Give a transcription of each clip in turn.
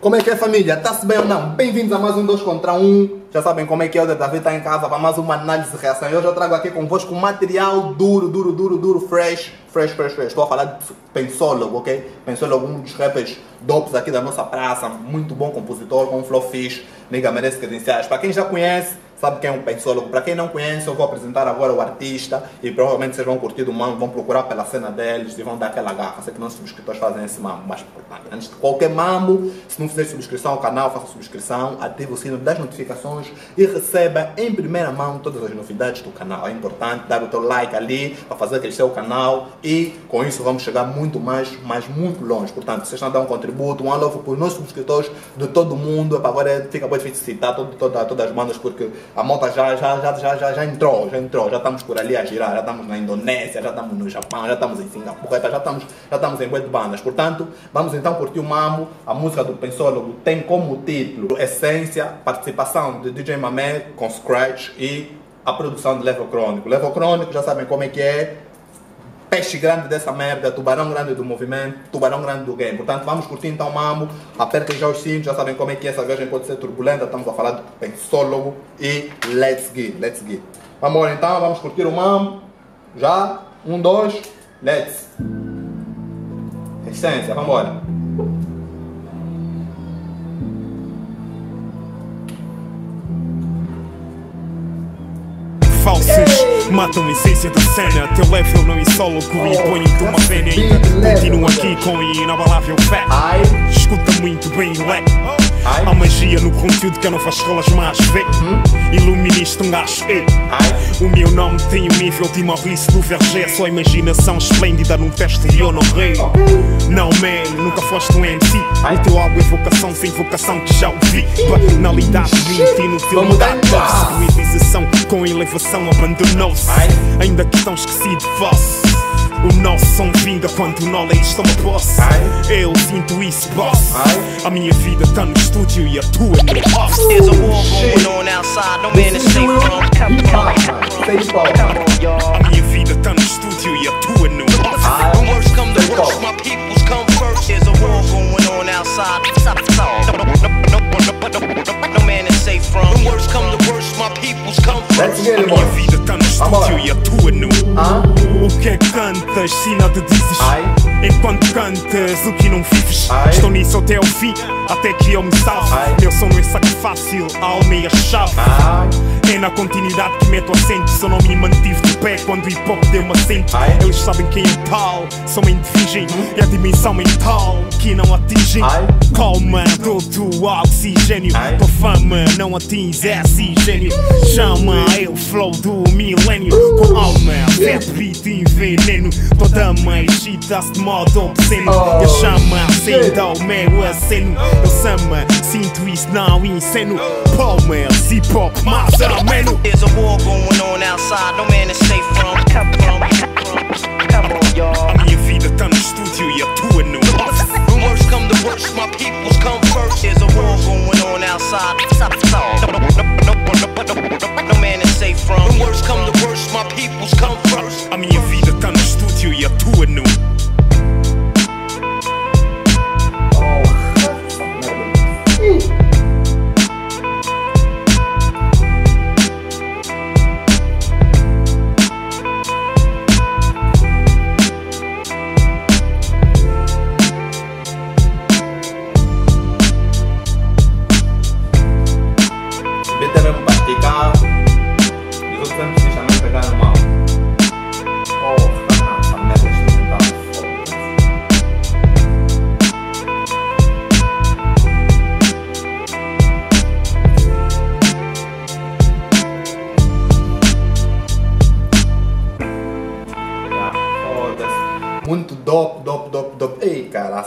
Como é que é família? Tá-se bem ou não? Bem-vindos a mais um 2 contra 1. Já sabem como é que é, o Davi está em casa para mais uma análise de reação. E hoje eu trago aqui convosco material duro, duro, duro, duro, fresh, fresh, fresh, fresh. Estou a falar de Pensólogo, ok? Pensólogo, um dos rappers dopes aqui da nossa praça. Muito bom compositor, com um flow fixe. Nigga, merece credenciais. Para quem já conhece, sabe quem é um pensólogo. Para quem não conhece, eu vou apresentar agora o artista e provavelmente vocês vão curtir do mambo, vão procurar pela cena deles e vão dar aquela garra. Sei que nossos subscritores fazem esse mambo, mas antes de qualquer mambo, se não fizer subscrição ao canal, faça subscrição, ative o sino das notificações e receba em primeira mão todas as novidades do canal. É importante dar o teu like ali para fazer crescer o canal e com isso vamos chegar muito mais, mas muito longe. Portanto, vocês estão a dar um contributo, um alô para os nossos subscritores de todo o mundo. Agora fica muito difícil citar todo, toda, todas as bandas porque a moto já, já, já, já, já, já entrou, já entrou, já estamos por ali a girar, já estamos na Indonésia, já estamos no Japão, já estamos em Singapura, já estamos, já estamos em de bandas. Portanto, vamos então curtir o Mamo, a música do Pensólogo tem como título Essência, participação de DJ Mamé com Scratch e a produção de Level Crônico. Level Crônico, já sabem como é que é, peixe grande dessa merda, tubarão grande do movimento, tubarão grande do game. Portanto, vamos curtir então Mambo, apertem já os cintos, já sabem como é que essa viagem pode ser turbulenta, estamos a falar de pensólogo e let's get, let's get. Vamos então, vamos curtir o Mambo, já, um, dois, let's. Essência, vamos embora. Matam a essência da cena. Teu level não insolo que e põe-te uma pena ainda Continuo aqui com inabalável fé. Escuta muito bem o leque Há magia no conteúdo que eu não faço escolas mais vê. Iluminista um gajo. O meu nome tem o nível de Maurício do Vergé Só imaginação esplêndida num teste de eu não rei Não man, nunca foste um MC O teu álbum é vocação sem vocação que já ouvi Banalidade teu mudar. Civilização com elevação abandonou-se. Ainda que tão esquecido fosse o nosso som vinga quando o knowledge toma posse Eu sinto isso, boss. A minha vida tá no estúdio e a tua no office There's a war going on outside, no man is safe. from A minha vida tá no estúdio e a tua no office When worst come to worst, my peoples come first. There's a war going on outside. No man is safe from. When worst come to worst, my peoples come first. A minha vida tá no estúdio e a tua no O que é que cantas se nada dizes? Enquanto cantas o que não vives Ai. Estou nisso até ao fim, até que eu me salve. Meu som não é saco fácil, a alma é a chave Ai. É na continuidade que meto acento Só não me mantive de pé quando o hip hop deu-me assento Ai. Eles sabem quem é tal, somente fingem É a dimensão mental que não atingem. Calma, dou-te oxigênio. Tua fama não atinge esse gênio Chama é o flow do milênio. Com alma, fat beat e veneno. Toda mexida-se de modo obsceno. Oh, Eu chama, shit. acenda o meu aceno. Eu sama, sinto isso não inceno Palmas, hip hop, mais There's a war going on outside, no man is safe from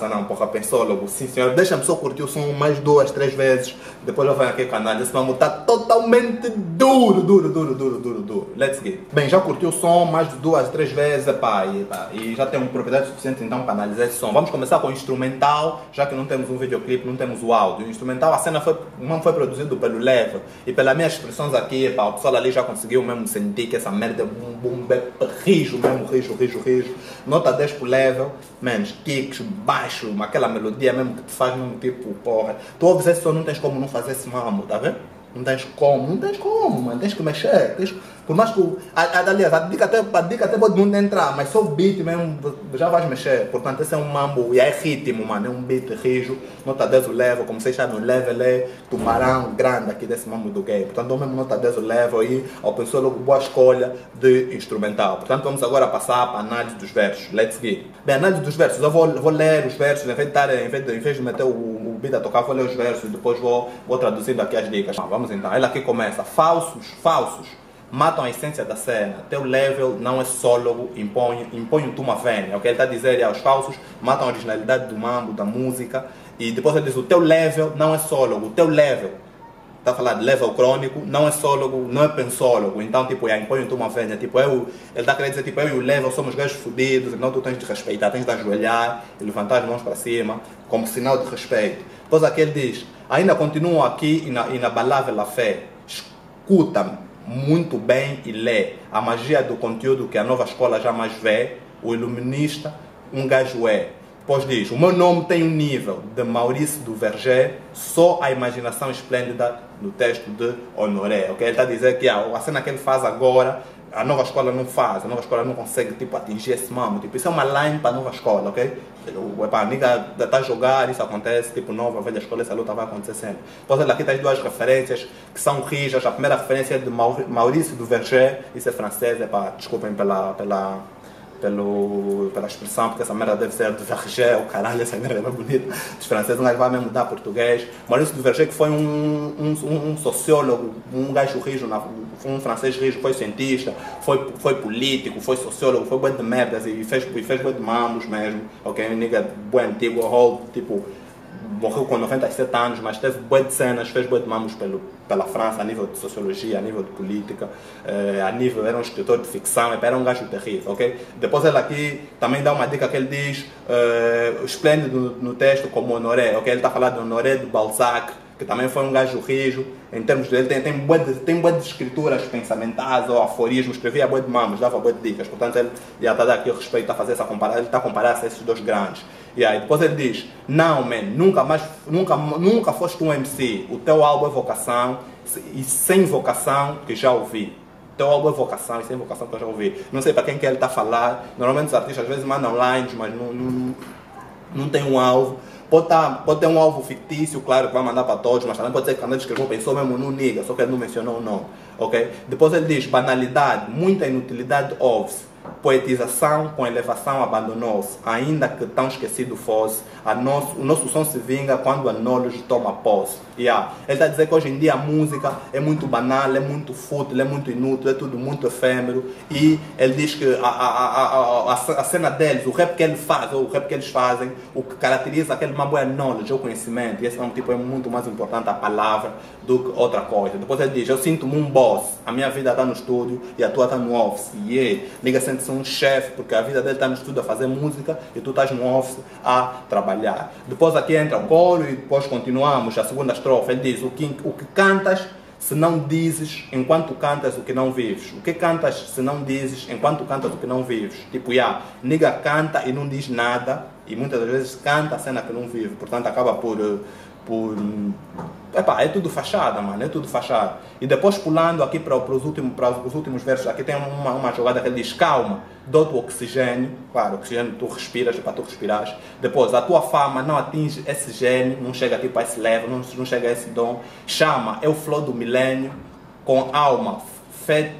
Caraca, não, porra, pensou logo. Sim, senhor. Deixa-me só curtir o som mais duas, três vezes. Depois eu venho aqui ao canal. Esse mambo tá totalmente duro, duro, duro, duro, duro, duro. Let's get. Bem, já curti o som mais de duas, três vezes, epá, e, e já tenho propriedade suficiente então para analisar esse som. Vamos começar com o instrumental, já que não temos um videoclipe, não temos o áudio. O instrumental, a cena foi, não foi produzido pelo Level. E pelas minhas expressões aqui, epá, o pessoal ali já conseguiu mesmo sentir que essa merda é bum bum rijo mesmo, rijo, rijo, rijo. Nota 10 pro Level, menos kicks, baixo, aquela melodia mesmo que te faz mesmo tipo, porra. Tu ouves esse som, não tens como não fazer esse mambo, tá vendo? Não tens como, não tens como, mano. Tens que mexer. Tens... Por mais que. A, a, aliás, a dica, até, a dica até pode não entrar, mas só o beat mesmo já vais mexer. Portanto, esse é um mambo. E é ritmo, mano. É um beat rijo. Nota 10 o level, como vocês sabem, o level é tubarão grande aqui desse mambo do game. Portanto, mesmo nota 10 o level aí, a pessoa logo boa escolha de instrumental. Portanto, vamos agora passar para a análise dos versos. Let's get. Bem, análise dos versos. Eu vou, vou ler os versos, em vez de, em vez de, em vez de meter o, o beat a tocar, vou ler os versos e depois vou, vou traduzindo aqui as dicas. Vamos então. Ele aqui começa. Falsos, falsos matam a essência da cena. Teu level não é sólogo, impõe, impõe tu uma vênia. O que ele está a dizer é os falsos matam a originalidade do mambo, da música. E depois ele diz: o teu level não é sólogo, o teu level. Está a falar de level crônico, não é sólogo, não é pensólogo. Então, tipo, é, impõe tu uma vênia. Tipo, eu, ele está querendo dizer: tipo, eu e o level somos gajos fodidos, então tu tens de respeitar, tens de ajoelhar e levantar as mãos para cima, como sinal de respeito. Depois aqui ele diz: ainda continuam aqui inabalável a fé. Escuta-me muito bem e lê a magia do conteúdo que a nova escola jamais vê, o iluminista, um gajo é. Depois diz, o meu nome tem um nível de Maurício do Verger, só a imaginação esplêndida no texto de Honoré. Okay? Ele está a dizer que a cena que ele faz agora a nova escola não faz, a nova escola não consegue tipo, atingir esse mamo. Tipo, isso é uma line para a nova escola, ok? O a nigga está a jogar, isso acontece, tipo, nova, velha escola, essa luta vai acontecer sempre. Depois aqui tem duas referências que são rijas. A primeira referência é de Maurício do Verger, isso é francês, epa, desculpem pela, pela pelo, pela expressão, porque essa merda deve ser de Verger, o caralho, essa merda é bonita. Os franceses não vai mesmo mudar português. Maurício de Verger, que foi um, um, um sociólogo, um gajo rijo, um francês rijo, foi cientista, foi, foi político, foi sociólogo, foi bem de merdas e fez, e fez bem de mamos mesmo, ok? Um nigga bem antigo, tipo morreu com 97 anos, mas teve boas cenas, fez boas mamos pelo, pela França, a nível de sociologia, a nível de política, eh, a nível, era um escritor de ficção, era um gajo terrível, ok? Depois ele aqui também dá uma dica que ele diz, eh, esplêndido no, no texto como Honoré, ok? Ele está falando de Honoré de Balzac, que também foi um gajo rijo, em termos dele, tem, tem boa de, tem boa de escrituras pensamentais ou aforismos, escrevia boa de mamos, dava boa de dicas, portanto ele já está aqui o respeito a fazer essa comparação, ele está a comparar-se a esses dois grandes. E aí depois ele diz, não man, nunca mais, nunca, nunca foste um MC, o teu álbum é vocação e sem vocação que já ouvi. O teu álbum é vocação e sem vocação que eu já ouvi. Não sei para quem que ele está a falar, normalmente os artistas às vezes mandam lines, mas não, não, não tem um alvo. Pode, tá, pode ter um alvo fictício, claro, que vai mandar para todos, mas também pode ser que quando ele escreveu pensou mesmo no nigga, só que ele não mencionou o nome. Okay? Depois ele diz, banalidade, muita inutilidade ouve-se poetização com elevação abandonou-se, ainda que tão esquecido fosse, a nosso, o nosso som se vinga quando a knowledge toma posse. Yeah. Ele está a dizer que hoje em dia a música é muito banal, é muito fútil, é muito inútil, é tudo muito efêmero. E ele diz que a, a, a, a, a cena deles, o rap que ele faz, ou o rap que eles fazem, o que caracteriza aquele uma boa knowledge, o conhecimento. E esse é um tipo é muito mais importante a palavra do que outra coisa. Depois ele diz, eu sinto-me um boss, a minha vida está no estúdio e a tua está no office. Yeah. liga sente-se um chefe, porque a vida dele está no estúdio a fazer música e tu estás no office a trabalhar. Depois aqui entra o coro e depois continuamos a segunda estrofe. Ele diz, o que, o que cantas se não dizes enquanto cantas o que não vives? O que cantas se não dizes enquanto cantas o que não vives? Tipo, yeah, niga canta e não diz nada e muitas das vezes canta a cena que não vive. Portanto, acaba por eh, por. Epá, é tudo fachada, mano, é tudo fachada. E depois pulando aqui para, para, os, últimos, para os últimos versos, aqui tem uma, uma jogada que ele diz: calma, dou-te oxigênio. Claro, oxigênio tu respiras, é para tu respirares. Depois, a tua fama não atinge esse gênio, não chega tipo a esse level, não, não chega a esse dom. Chama, é o flow do milênio, com alma, fete,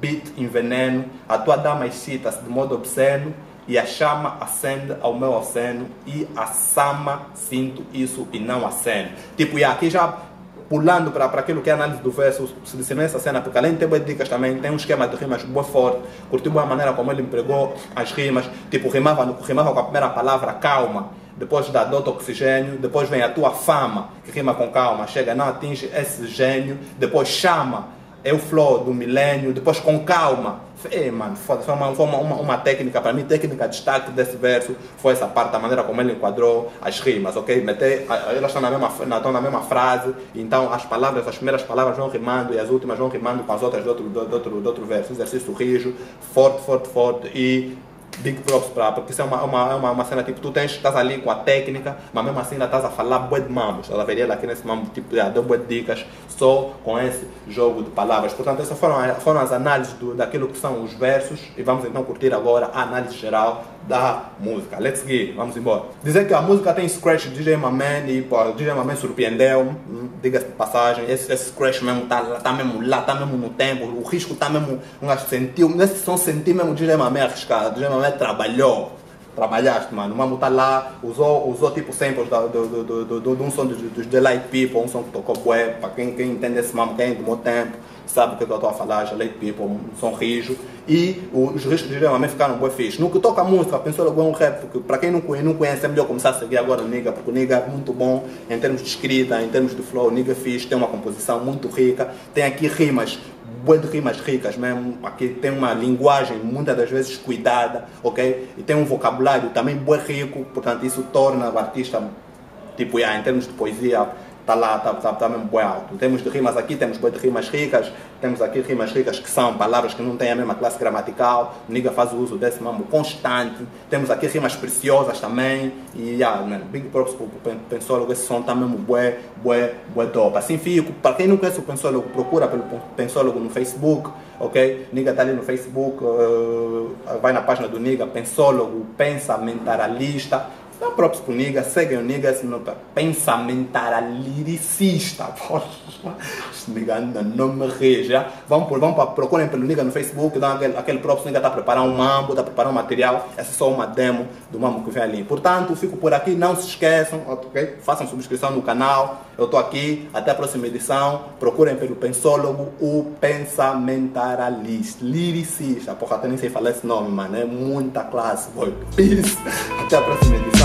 beat em veneno. A tua dama excita-se de modo obsceno e a chama acende ao meu aceno e a sama sinto isso e não aceno. Tipo, e aqui já pulando para aquilo que é a análise do verso, selecionei essa cena, porque além de ter boas dicas também, tem um esquema de rimas boa forte, curti boa maneira como ele empregou as rimas, tipo, rimava, rimava com a primeira palavra calma, depois dá dota oxigênio, depois vem a tua fama, que rima com calma, chega, não atinge esse gênio, depois chama, é o flow do milênio, depois com calma, Ei, mano, foi uma, foi uma, uma, uma técnica, para mim, técnica de destaque desse verso foi essa parte, da maneira como ele enquadrou as rimas, ok? Meter, elas estão na, mesma, estão na mesma frase, então as palavras, as primeiras palavras vão rimando e as últimas vão rimando com as outras do outro, do, do outro, do outro verso. Exercício rijo, forte, forte, forte e big props para porque isso é uma, uma, uma, uma cena tipo tu tens estás ali com a técnica mas mesmo assim ainda estás a falar bué de mambos estás a ver? Ele aqui nesse mambo tipo já deu bué de dicas só com esse jogo de palavras. Portanto essas foram, foram as análises do, daquilo que são os versos e vamos então curtir agora a análise geral da música let's go vamos embora dizer que a música tem scratch do DJ e o DJ Maman surpreendeu hum, diga-se de passagem esse, esse scratch mesmo tá, tá mesmo lá tá mesmo no tempo o risco tá mesmo um gajo sentiu nesse som senti mesmo o DJ Maman arriscado o DJ Maman trabalhou. Trabalhaste, mano. O Mambo tá lá, usou, usou tipo samples do, do, do, do, do, de um som dos, dos The Light People, um som que tocou bué, para quem, quem entende esse mambo, quem é do meu tempo, sabe o que eu estou a falar, The Light People, um rijo. E os riscos de também ficaram bué fixe. No que toca a música, pensou logo um rap, porque para quem não conhece, não conhece, é melhor começar a seguir agora o Niga, porque o Niga é muito bom em termos de escrita, em termos de flow, o Niga é fixe, tem uma composição muito rica, tem aqui rimas bué de rimas ricas mesmo, aqui tem uma linguagem muitas das vezes cuidada, ok? E tem um vocabulário também bué rico, portanto isso torna o artista, tipo, yeah, em termos de poesia, está lá, está tá, tá mesmo bem alto. Temos de rimas aqui, temos de rimas ricas, temos aqui rimas ricas que são palavras que não têm a mesma classe gramatical, o Niga faz o uso desse mambo constante, temos aqui rimas preciosas também, e yeah, man, big props para o Pensólogo, esse som está mesmo bué, bué, bué top. Assim fico, para quem não conhece o Pensólogo, procura pelo Pensólogo no Facebook, ok? Niga está ali no Facebook, uh, vai na página do Niga, Pensólogo, Pensamentaralista, Dá próprio pro Niga, seguem o Niga, esse não pensamental, liricista. Poxa, esse Niga ainda não me reja. Vão, por, vão para, procurem pelo Niga no Facebook, dão aquele, aquele próprio Niga está a preparar um mambo, está a preparar um material. Essa é só uma demo do mambo que vem ali. Portanto, fico por aqui, não se esqueçam, ok? Façam subscrição no canal. Eu estou aqui, até a próxima edição. Procurem pelo Pensólogo, o Pensamentalista, liricista. Porra, até nem sei falar esse nome, mano. É muita classe, boy. Peace. Até a próxima edição.